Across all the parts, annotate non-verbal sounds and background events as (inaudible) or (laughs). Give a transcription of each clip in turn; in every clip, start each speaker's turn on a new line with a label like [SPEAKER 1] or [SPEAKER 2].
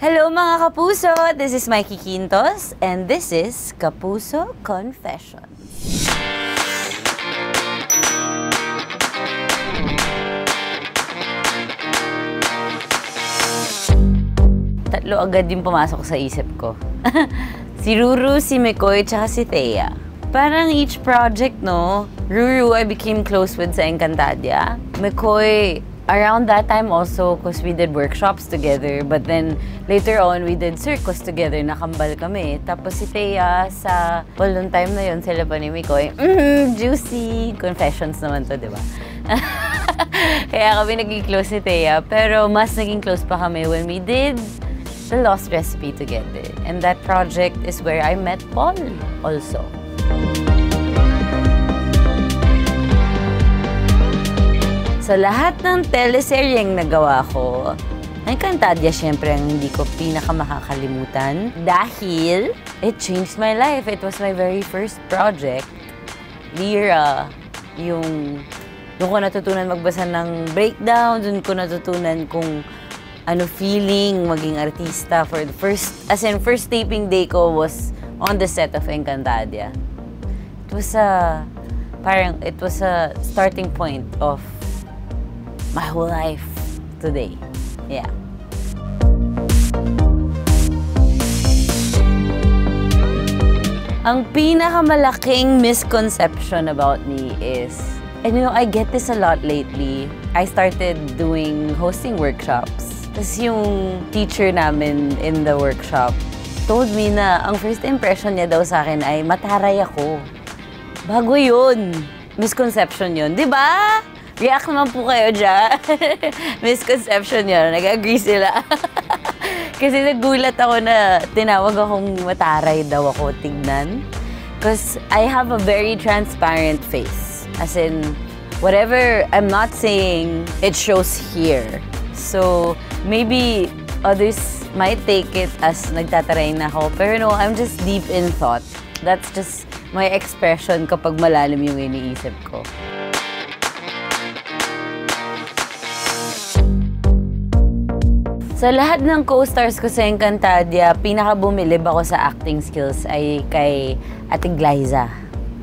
[SPEAKER 1] Hello mga kapuso! This is Mikey Quintos and this is Kapuso Confessions. Tatlo agad yung pumasok sa isip ko. (laughs) si Ruru, si Mikoy, tsaka si Thea. Parang each project, no? Ruru, I became close with sa Encantadia. Mikoy, around that time also, because we did workshops together. But then, later on, we did circus together. Nakambal kami. Tapos si Thea, sa, well, time na yun, sila pa ni Mikoy, mm, juicy. Confessions naman to, di ba? (laughs) Kaya kami naging close ni Thea. Pero mas naging close pa kami when we did the Lost Recipe together. And that project is where I met Paul also. Sa lahat ng teleseryeng nagawa ko, ang Encantadia syempre ang hindi ko pinaka makakalimutan dahil it changed my life. It was my very first project. Lira, yung doon ko natutunan magbasa ng breakdown, doon ko natutunan kung ano feeling maging artista for the first, as in first taping day ko was on the set of Encantadia. It was a, parang, it was a starting point of my whole life today. Yeah. Ang pinakamalaking misconception about me is, and you know, I get this a lot lately. I started doing hosting workshops. Tapos yung teacher namin in the workshop told me na ang first impression niya daw sa akin ay mataray ako. Bago yun. Misconception yun. Di ba? React naman po kayo dyan. (laughs) Misconception yun. Nag-agree sila. (laughs) Kasi nagulat ako na tinawag akong mataray daw ako tignan. Because I have a very transparent face. As in, whatever I'm not saying, it shows here. So, maybe others might take it as nagtataray na ako. Pero no, I'm just deep in thought. That's just my expression kapag malalim yung iniisip ko. Sa lahat ng co-stars ko sa Encantadia, pinaka-bumilib ako sa acting skills ay kay Ate Glyza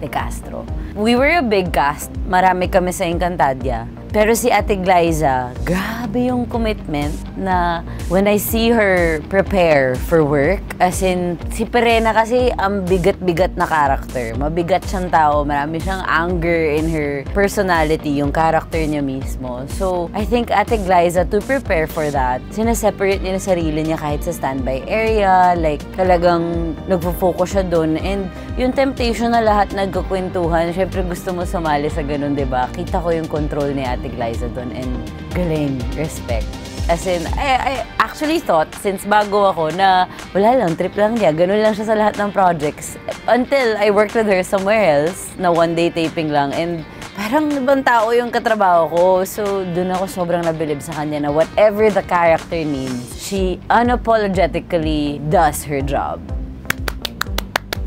[SPEAKER 1] de Castro. We were a big cast. Marami kami sa Encantadia. Pero si Ate Glyza, grabe yung commitment na when I see her prepare for work, as in, si Perena kasi ang bigat-bigat na character. Mabigat siyang tao, marami siyang anger in her personality, yung character niya mismo. So, I think Ate Glyza, to prepare for that, sineseparate niya na sarili niya kahit sa standby area, like talagang nagpo-focus siya doon. And yung temptation na lahat nagkukwentuhan, syempre gusto mo sumali sa ganun, di ba? Kita ko yung control ni Ate Glyza doon and galing, respect. As in, I, I actually thought, since bago ako, na wala lang, trip lang niya. Ganun lang siya sa lahat ng projects. Until I worked with her somewhere else, na one-day taping lang. And parang ibang tao yung katrabaho ko. So, dun ako sobrang nabilib sa kanya na whatever the character needs, she unapologetically does her job.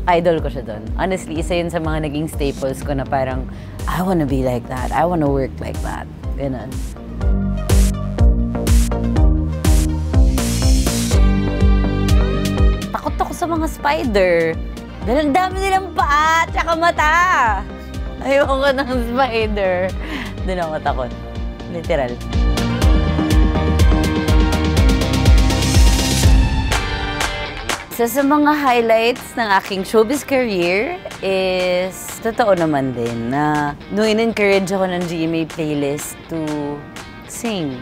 [SPEAKER 1] Idol ko siya doon. Honestly, isa yun sa mga naging staples ko na parang, I wanna be like that. I wanna work like that. Ganun. Takot ako sa mga spider. Dahil dami nilang paa at mata. Ayoko ng spider. Doon ako takot. Literal. So, sa mga highlights ng aking showbiz career is totoo naman din na nung in-encourage ako ng GMA playlist to sing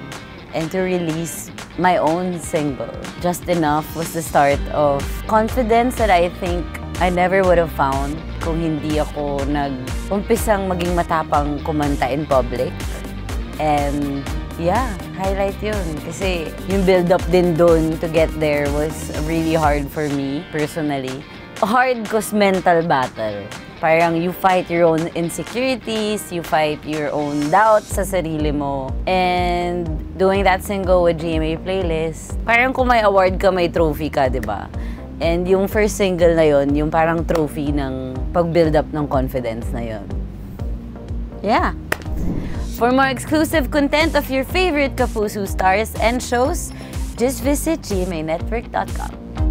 [SPEAKER 1] and to release my own single. Just Enough was the start of confidence that I think I never would have found kung hindi ako nag-umpisang maging matapang kumanta in public. And yeah, highlight yun. Kasi yung build-up din doon to get there was really hard for me personally. Hard cause mental battle. Parang you fight your own insecurities, you fight your own doubts sa sarili mo. And doing that single with GMA Playlist, parang kung may award ka, may trophy ka, di ba? And yung first single na yon, yung parang trophy ng pag-build up ng confidence na yon. Yeah. For more exclusive content of your favorite Kapuso stars and shows, just visit gmanetwork.com.